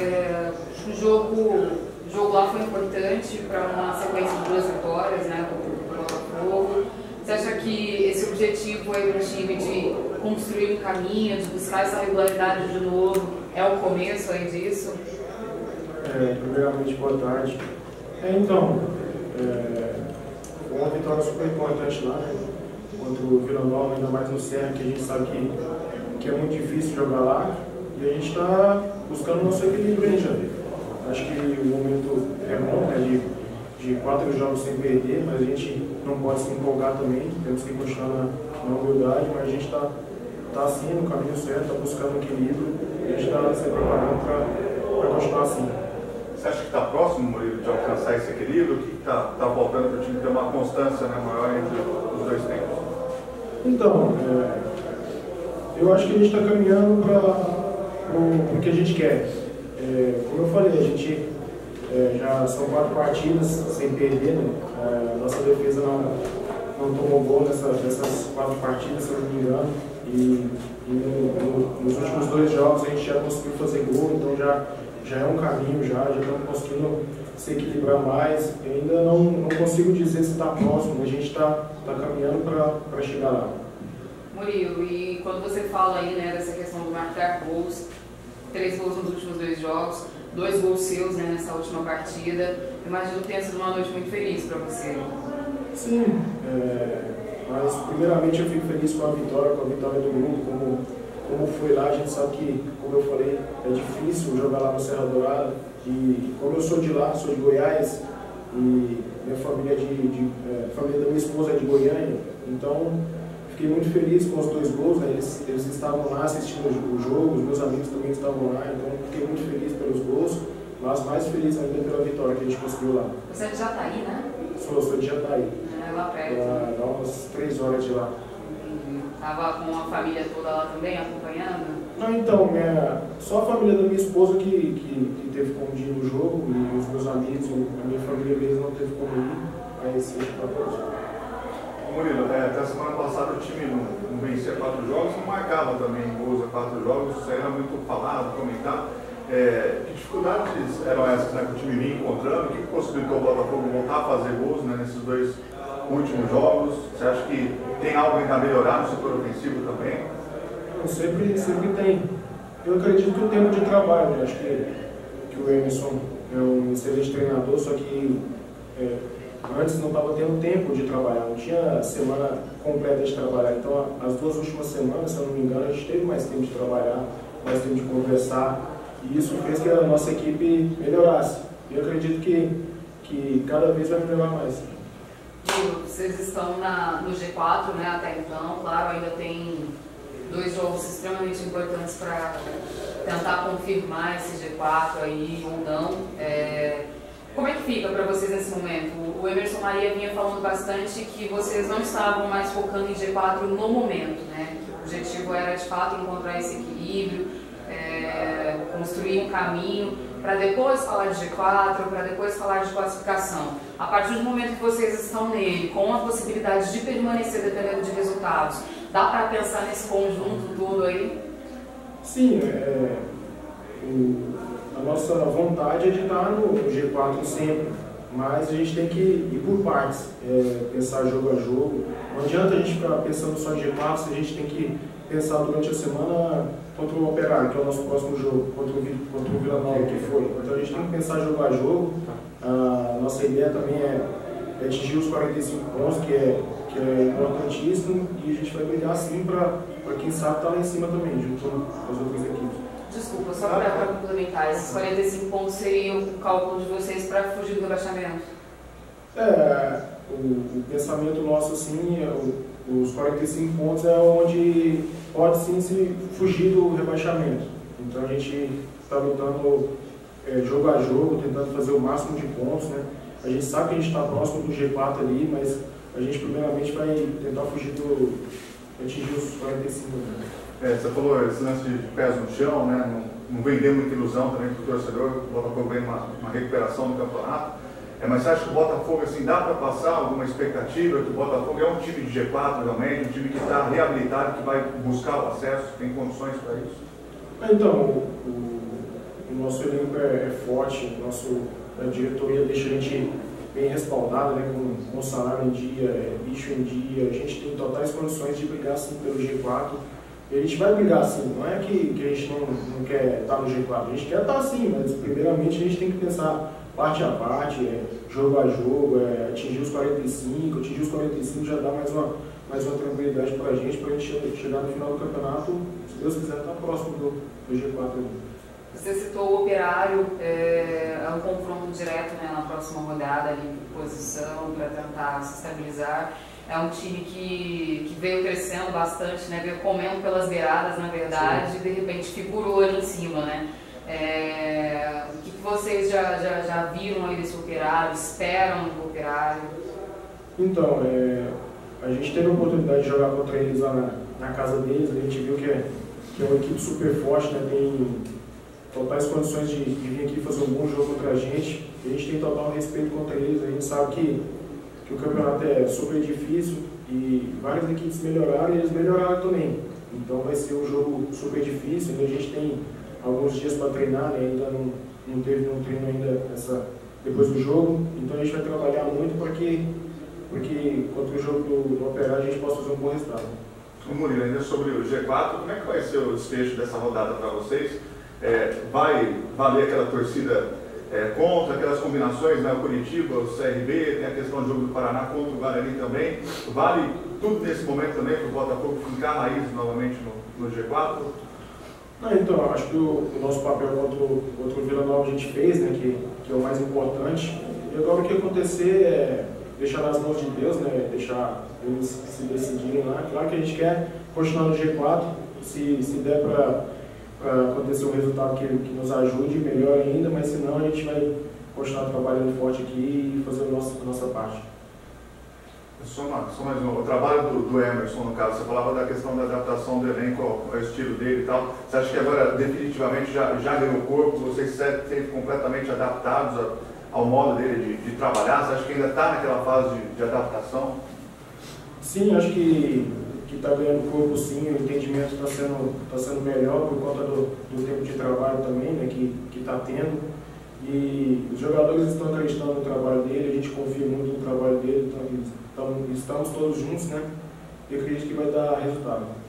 É, o jogo, o jogo lá foi importante para uma sequência de duas vitórias, né, do Botafogo. Você acha que esse objetivo aí para o time de construir um caminho, de buscar essa regularidade de novo, é o começo aí disso? É, primeiramente, boa tarde. É, então, é, uma vitória super importante lá, né? Contra o Vila Nova, ainda mais no Serra, que a gente sabe que, que é muito difícil jogar lá. E a gente está buscando o nosso equilíbrio aí, já. Acho que o momento é bom, né? De, de quatro jogos sem perder, mas a gente não pode se empolgar também. Temos que continuar na, na humildade, mas a gente está tá assim no caminho certo, está buscando equilíbrio e a gente está se preparando para continuar assim. Você acha que está próximo, Murilo, de alcançar esse equilíbrio? O que está tá faltando para o time ter uma constância né, maior entre os dois tempos? Então, é, eu acho que a gente está caminhando para o que a gente quer. É, como eu falei, a gente é, já são quatro partidas sem perder, né? É, nossa defesa não, não tomou gol nessa, nessas quatro partidas, se eu não me engano. E, e no, no, nos últimos dois jogos a gente já conseguiu fazer gol, então já já é um caminho, já, já estamos conseguindo se equilibrar mais. Eu ainda não, não consigo dizer se está próximo, a gente está tá caminhando para chegar lá. Murilo, e quando você fala aí né, dessa questão do marcar gols, três gols nos últimos dois jogos, dois gols seus né, nessa última partida, imagino que tenha sido uma noite muito feliz para você. Sim, é, mas primeiramente eu fico feliz com a vitória, com a vitória do grupo, como como foi lá, a gente sabe que, como eu falei, é difícil jogar lá no Serra Dourada. E como eu sou de lá, sou de Goiás, e minha família, de, de é, família da minha esposa é de Goiânia, então fiquei muito feliz com os dois gols, né? eles, eles estavam lá assistindo o jogo, os meus amigos também estavam lá, então fiquei muito feliz pelos gols, mas mais feliz ainda pela vitória que a gente conseguiu lá. Você é de Jataí, né? Sou, sou de Jataí. É, lá perto. Dá umas três horas de lá. Estava com a família toda lá também, acompanhando? Não, então, minha, só a família da minha esposa que, que, que teve como ir no jogo, e os meus amigos, a minha família mesmo não teve como ir, mas sim, para todos. Murilo, é, até semana passada o time não, não vencia quatro jogos, não marcava também gols a quatro jogos, isso era muito falado, comentado. É, que dificuldades eram essas né, que o time vinha encontrando? O que possibilitou o Botafogo voltar a fazer gols né, nesses dois últimos jogos? Você acha que tem algo ainda a melhorar no setor ofensivo também? Sempre, sempre tem. Eu acredito que o tempo de trabalho, né? acho que, que o Emerson é um excelente treinador, só que é, antes não estava tendo tempo de trabalhar, não tinha semana completa de trabalhar. Então, as duas últimas semanas, se eu não me engano, a gente teve mais tempo de trabalhar, mais tempo de conversar, e isso fez que a nossa equipe melhorasse. E eu acredito que, que cada vez vai melhorar mais vocês estão na, no G4 né, até então, claro, ainda tem dois jogos extremamente importantes para tentar confirmar esse G4 aí ou não. É, como é que fica para vocês nesse momento? O Emerson Maria vinha falando bastante que vocês não estavam mais focando em G4 no momento, né? O objetivo era de fato encontrar esse equilíbrio, é, construir um caminho para depois falar de G4, para depois falar de classificação. A partir do momento que vocês estão nele, com a possibilidade de permanecer dependendo de resultados, dá para pensar nesse conjunto todo aí? Sim, é, o, a nossa vontade é de estar no G4 sempre, mas a gente tem que ir por partes, é, pensar jogo a jogo. Não adianta a gente ficar pensando só em G4 se a gente tem que pensar durante a semana contra o Operário, que é o nosso próximo jogo, contra o, contra o Vila Nova, que foi. Então a gente tem que pensar jogo a jogo. A nossa ideia também é, atingir os 45 pontos, que é, que é importantíssimo, e a gente vai brigar assim para quem sabe estar tá lá em cima também, junto com as outras equipes. Desculpa, só para complementar, esses 45 pontos seriam o cálculo de vocês para fugir do rebaixamento? É, o, o pensamento nosso assim, é o, os 45 pontos é onde pode sim se fugir do rebaixamento. Então a gente está lutando é, jogo a jogo, tentando fazer o máximo de pontos. Né? A gente sabe que a gente está próximo do G4 ali, mas a gente primeiramente vai tentar fugir do. atingir os 45. Né? É, você falou esse lance de pés no chão, né? não, não vender muita ilusão também para o torcedor, o Botafogo vem uma, uma recuperação do campeonato. É, mas você acha que o Botafogo assim, dá para passar alguma expectativa que o Botafogo é um time de G4 realmente, um time que está reabilitado, que vai buscar o acesso, tem condições para isso? Então, o, o, nosso elenco é, é forte, nosso, a diretoria deixa a gente bem respaldado, né, com, com salário em dia, é, bicho em dia, a gente tem totais condições de brigar sim pelo G4. E a gente vai brigar sim, não é que, que a gente não, não quer estar no G4, a gente quer estar sim, mas primeiramente a gente tem que pensar parte a parte, é, jogo a jogo, é, atingir os 45, atingir os 45 já dá mais uma, mais uma tranquilidade para a gente, para a gente chegar no final do campeonato, se Deus quiser, estar tá próximo do, do G4. Você citou o operário, é, é um confronto direto né, na próxima rodada ali posição para tentar se estabilizar. É um time que, que veio crescendo bastante, né, veio comendo pelas beiradas, na verdade, Sim. e de repente figurou ali em cima. Né? É, o que, que vocês já, já, já, viram aí desse operário, esperam do operário? Então, é, a gente teve a oportunidade de jogar contra eles lá na, na casa deles, a gente viu que é, que é uma equipe super forte, né, tem totais condições de, de, vir aqui fazer um bom jogo contra a gente. a gente tem total respeito contra eles. A gente sabe que, que o campeonato é super difícil e várias equipes melhoraram e eles melhoraram também. Então vai ser um jogo super difícil. A gente tem alguns dias para treinar, né? ainda não, não teve nenhum treino ainda essa, depois do jogo. Então a gente vai trabalhar muito para que, porque contra o jogo do, do Operário a gente possa fazer um bom resultado. Murilo, ainda sobre o G4, como é que vai ser o desfecho dessa rodada para vocês? é, vai valer aquela torcida é, contra, aquelas combinações, né, o Curitiba, o CRB, tem a questão do jogo do Paraná contra o Guarani também. Vale tudo nesse momento também para o Botafogo ficar raiz novamente no, no G4? Não, então, acho que o, o, nosso papel contra o, contra o Vila Nova a gente fez, né, que, que é o mais importante. E agora o que acontecer é deixar nas mãos de Deus, né, deixar eles se decidirem lá. Claro que a gente quer continuar no G4, se, se der para para acontecer um resultado que, que nos ajude, melhor ainda, mas senão a gente vai continuar trabalhando forte aqui e fazer a nossa, a nossa parte. Só, uma, só mais um, o trabalho do, do, Emerson, no caso, você falava da questão da adaptação do elenco ao, ao, estilo dele e tal. Você acha que agora definitivamente já, já ganhou corpo? Vocês se sentem completamente adaptados a, ao modo dele de, de, trabalhar? Você acha que ainda está naquela fase de, de adaptação? Sim, acho que que está ganhando corpo sim, o entendimento está sendo, tá sendo melhor por conta do, do tempo de trabalho também, né, que está tendo. E os jogadores estão acreditando no trabalho dele, a gente confia muito no trabalho dele, então, estamos todos juntos, né? E acredito que vai dar resultado.